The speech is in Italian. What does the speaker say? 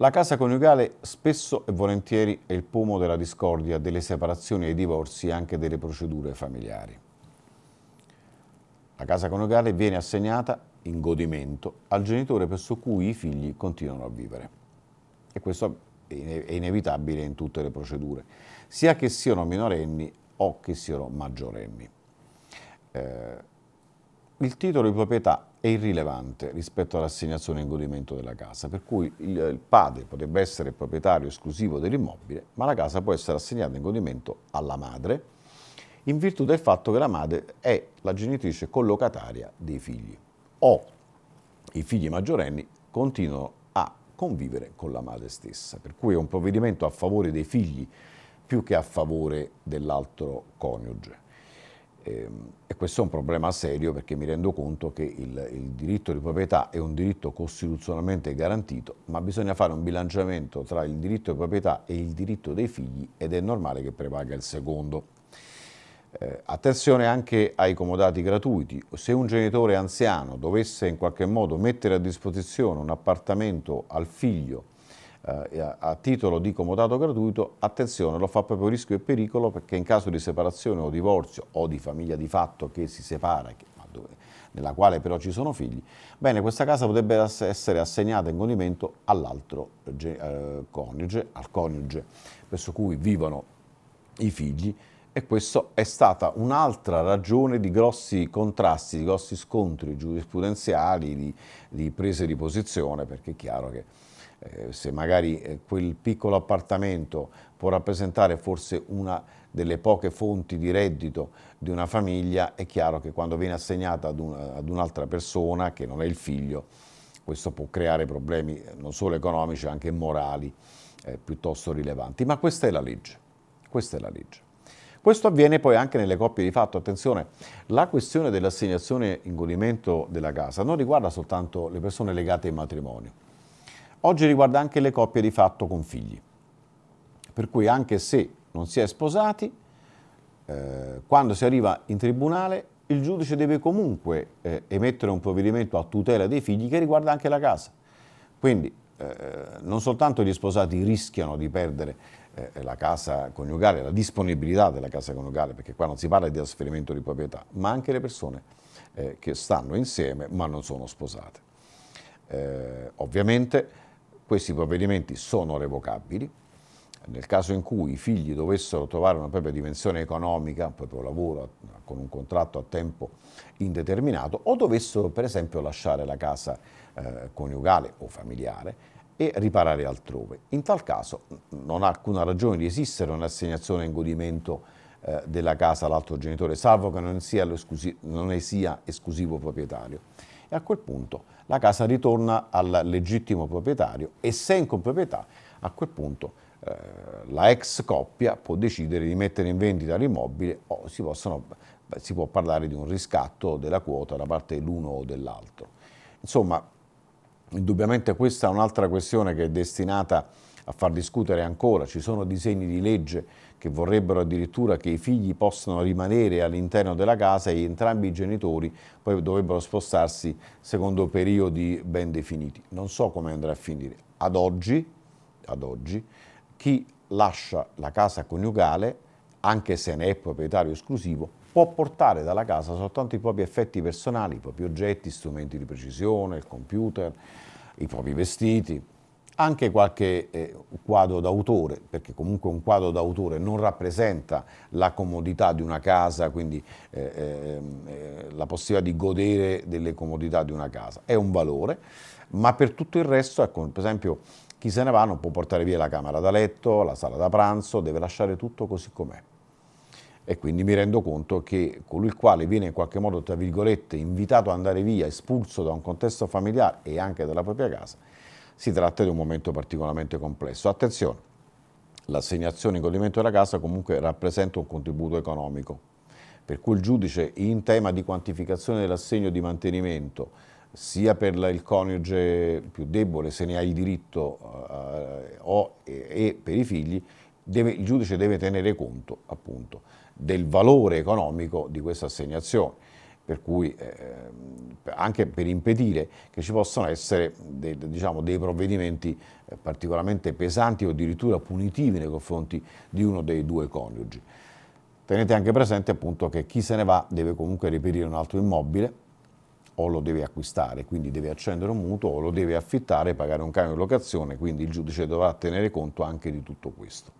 La casa coniugale spesso e volentieri è il pomo della discordia, delle separazioni e divorzi e anche delle procedure familiari. La casa coniugale viene assegnata in godimento al genitore presso cui i figli continuano a vivere. E questo è inevitabile in tutte le procedure, sia che siano minorenni o che siano maggiorenni. Eh, il titolo di proprietà è irrilevante rispetto all'assegnazione in godimento della casa, per cui il, padre potrebbe essere proprietario esclusivo dell'immobile, ma la casa può essere assegnata in godimento alla madre, in virtù del fatto che la madre è la genitrice collocataria dei figli, o i figli maggiorenni continuano a convivere con la madre stessa, per cui è un provvedimento a favore dei figli più che a favore dell'altro coniuge. Ehm, e questo è un problema serio perché mi rendo conto che il, il, diritto di proprietà è un diritto costituzionalmente garantito, ma bisogna fare un bilanciamento tra il diritto di proprietà e il diritto dei figli ed è normale che prevalga il secondo. Eh, attenzione anche ai comodati gratuiti. Se un genitore anziano dovesse in qualche modo mettere a disposizione un appartamento al figlio eh, a titolo di comodato gratuito, attenzione, lo fa proprio rischio e pericolo perché in caso di separazione o divorzio o di famiglia di fatto che si separa, che, dove, nella quale però ci sono figli, bene, questa casa potrebbe essere assegnata in godimento all'altro eh, coniuge, al coniuge presso cui vivono i figli e questa è stata un'altra ragione di grossi contrasti, di grossi scontri giurisprudenziali, di, di prese di posizione, perché è chiaro che eh, se magari eh, quel piccolo appartamento può rappresentare forse una delle poche fonti di reddito di una famiglia, è chiaro che quando viene assegnata ad, un, ad un'altra persona, che non è il figlio, questo può creare problemi eh, non solo economici, anche morali eh, piuttosto rilevanti. Ma questa è la legge. Questa è la legge. Questo avviene poi anche nelle coppie di fatto. Attenzione, la questione dell'assegnazione in godimento della casa non riguarda soltanto le persone legate ai matrimonio Oggi riguarda anche le coppie di fatto con figli, per cui anche se non si è sposati, eh, quando si arriva in tribunale il giudice deve comunque eh, emettere un provvedimento a tutela dei figli che riguarda anche la casa. Quindi eh, non soltanto gli sposati rischiano di perdere la casa coniugale, la disponibilità della casa coniugale, perché qua non si parla di trasferimento di proprietà, ma anche le persone eh, che stanno insieme ma non sono sposate. Eh, ovviamente questi provvedimenti sono revocabili. Nel caso in cui i figli dovessero trovare una propria dimensione economica, un proprio lavoro con un contratto a tempo indeterminato, o dovessero per esempio lasciare la casa eh, coniugale o familiare e riparare altrove. In tal caso non ha alcuna ragione di esistere un'assegnazione in godimento eh, della casa all'altro genitore, salvo che non, sia non ne sia esclusivo proprietario. E a quel punto la casa ritorna al legittimo proprietario e se in comproprietà a quel punto eh, la ex coppia può decidere di mettere in vendita l'immobile o si, possono, si può parlare di un riscatto della quota da parte dell'uno o dell'altro. Insomma, indubbiamente questa è un'altra questione che è destinata a far discutere ancora, ci sono disegni di legge che vorrebbero addirittura che i figli possano rimanere all'interno della casa e entrambi i genitori poi dovrebbero spostarsi secondo periodi ben definiti. Non so come andrà a finire. Ad oggi, ad oggi chi lascia la casa coniugale, anche se ne è proprietario esclusivo, può portare dalla casa soltanto i propri effetti personali, i propri oggetti, strumenti di precisione, il computer, i propri vestiti, anche qualche eh, quadro d'autore, perché comunque un quadro d'autore non rappresenta la comodità di una casa, quindi eh, ehm, eh, la possibilità di godere delle comodità di una casa. È un valore, ma per tutto il resto, ecco, per esempio, chi se ne va non può portare via la camera da letto, la sala da pranzo, deve lasciare tutto così com'è. E quindi mi rendo conto che colui il quale viene in qualche modo, tra virgolette, invitato ad andare via, espulso da un contesto familiare e anche dalla propria casa, si tratta di un momento particolarmente complesso. Attenzione, l'assegnazione in godimento della casa comunque rappresenta un contributo economico, per cui il giudice in tema di quantificazione dell'assegno di mantenimento, sia per il coniuge più debole, se ne ha il diritto, eh, o, e, e, per i figli, deve, il giudice deve tenere conto appunto del valore economico di questa assegnazione per cui eh, anche per impedire che ci possano essere dei, diciamo, dei provvedimenti eh, particolarmente pesanti o addirittura punitivi nei confronti di uno dei due coniugi. Tenete anche presente appunto che chi se ne va deve comunque reperire un altro immobile o lo deve acquistare, quindi deve accendere un mutuo o lo deve affittare, pagare un canone di locazione, quindi il giudice dovrà tenere conto anche di tutto questo.